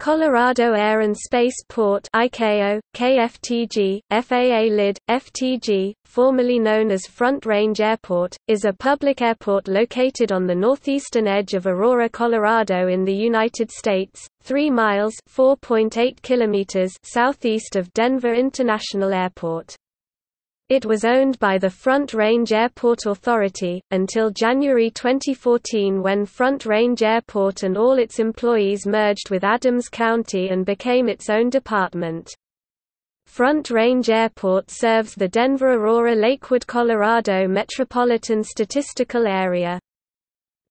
Colorado Air and Space Port ICAO, KFTG, FAA LID, FTG, formerly known as Front Range Airport, is a public airport located on the northeastern edge of Aurora, Colorado in the United States, 3 miles 4.8 kilometers southeast of Denver International Airport. It was owned by the Front Range Airport Authority, until January 2014 when Front Range Airport and all its employees merged with Adams County and became its own department. Front Range Airport serves the Denver-Aurora-Lakewood, Colorado Metropolitan Statistical Area.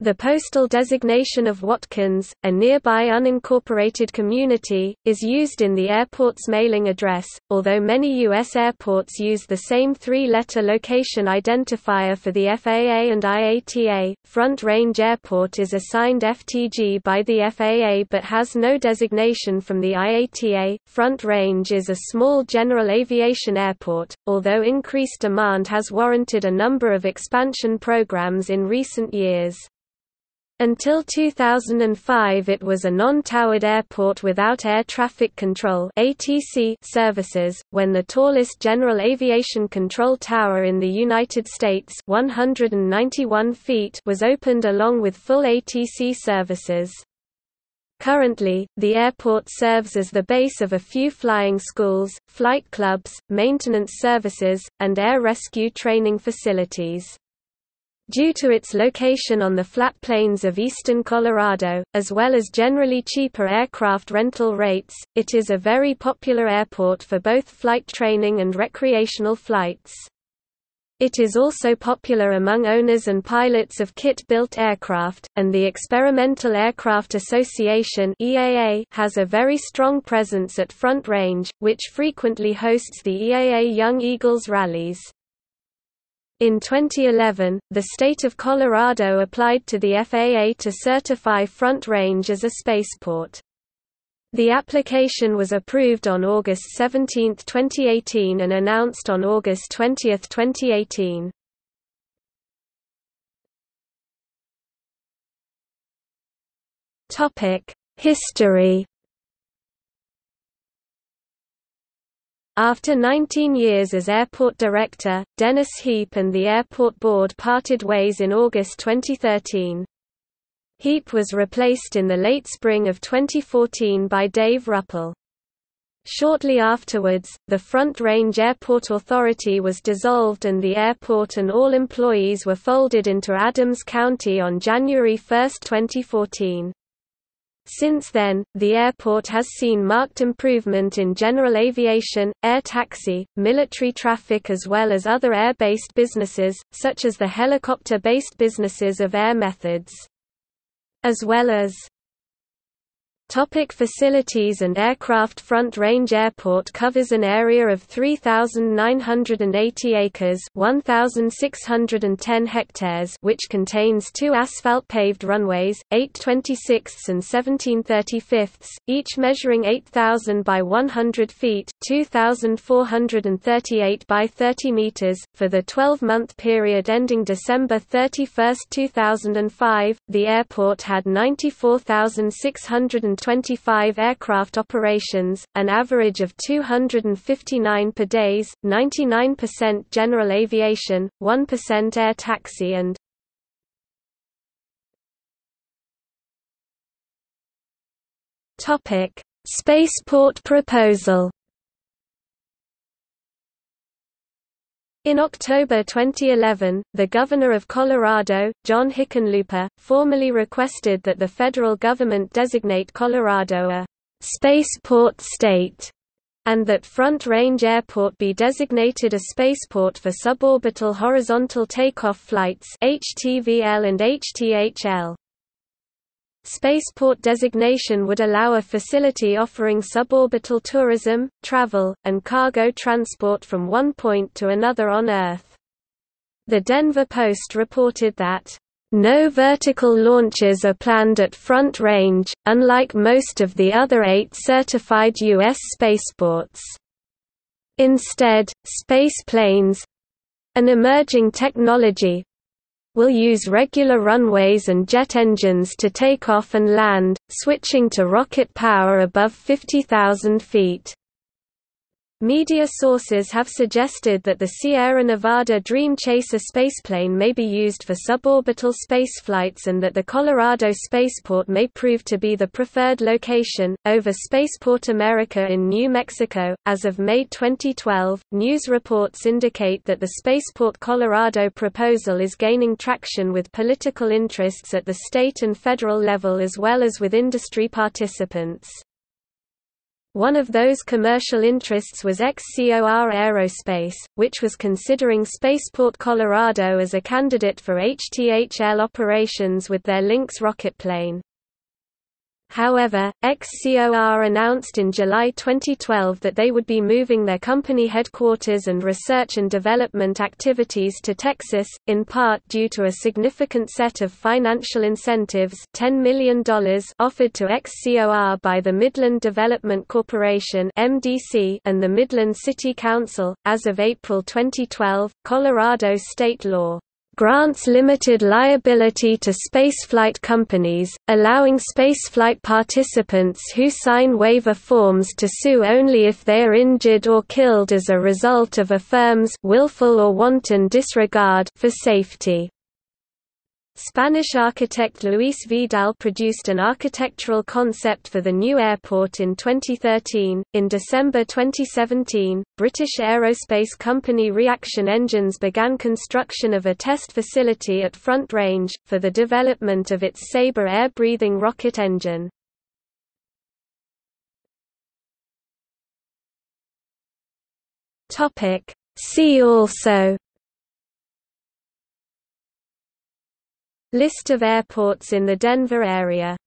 The postal designation of Watkins, a nearby unincorporated community, is used in the airport's mailing address, although many U.S. airports use the same three-letter location identifier for the FAA and IATA. Front Range Airport is assigned FTG by the FAA but has no designation from the IATA. Front Range is a small general aviation airport, although increased demand has warranted a number of expansion programs in recent years. Until 2005 it was a non-towered airport without air traffic control ATC services, when the tallest general aviation control tower in the United States 191 feet was opened along with full ATC services. Currently, the airport serves as the base of a few flying schools, flight clubs, maintenance services, and air rescue training facilities. Due to its location on the flat plains of eastern Colorado, as well as generally cheaper aircraft rental rates, it is a very popular airport for both flight training and recreational flights. It is also popular among owners and pilots of kit-built aircraft, and the Experimental Aircraft Association (EAA) has a very strong presence at Front Range, which frequently hosts the EAA Young Eagles rallies. In 2011, the state of Colorado applied to the FAA to certify Front Range as a spaceport. The application was approved on August 17, 2018 and announced on August 20, 2018. History After 19 years as airport director, Dennis Heap and the airport board parted ways in August 2013. Heap was replaced in the late spring of 2014 by Dave Ruppel. Shortly afterwards, the Front Range Airport Authority was dissolved and the airport and all employees were folded into Adams County on January 1, 2014. Since then, the airport has seen marked improvement in general aviation, air taxi, military traffic as well as other air-based businesses, such as the helicopter-based businesses of Air Methods. As well as Topic facilities and aircraft Front Range Airport covers an area of 3,980 acres 1,610 hectares which contains two asphalt-paved runways, 826 and 1735, each measuring 8,000 by 100 feet 2,438 by 30 meters. For the 12-month period ending December 31, 2005, the airport had 94,600 125 aircraft operations, an average of 259 per days, 99% general aviation, 1% air taxi and Topic: Spaceport proposal. In October 2011, the Governor of Colorado, John Hickenlooper, formally requested that the federal government designate Colorado a «spaceport state» and that Front Range Airport be designated a spaceport for suborbital horizontal takeoff flights HTVL and HTHL. Spaceport designation would allow a facility offering suborbital tourism, travel, and cargo transport from one point to another on Earth. The Denver Post reported that, "...no vertical launches are planned at Front Range, unlike most of the other eight certified U.S. spaceports. Instead, space planes—an emerging technology, will use regular runways and jet engines to take off and land, switching to rocket power above 50,000 feet. Media sources have suggested that the Sierra Nevada Dream Chaser spaceplane may be used for suborbital spaceflights and that the Colorado spaceport may prove to be the preferred location, over Spaceport America in New Mexico. As of May 2012, news reports indicate that the Spaceport Colorado proposal is gaining traction with political interests at the state and federal level as well as with industry participants. One of those commercial interests was XCOR Aerospace, which was considering Spaceport Colorado as a candidate for HTHL operations with their Lynx rocket plane. However, XCOR announced in July 2012 that they would be moving their company headquarters and research and development activities to Texas, in part due to a significant set of financial incentives $10 million offered to XCOR by the Midland Development Corporation and the Midland City Council. As of April 2012, Colorado state law grants limited liability to spaceflight companies, allowing spaceflight participants who sign waiver forms to sue only if they are injured or killed as a result of a firm's willful or wanton disregard for safety. Spanish architect Luis Vidal produced an architectural concept for the new airport in 2013. In December 2017, British aerospace company Reaction Engines began construction of a test facility at Front Range, for the development of its Sabre air-breathing rocket engine. See also List of airports in the Denver area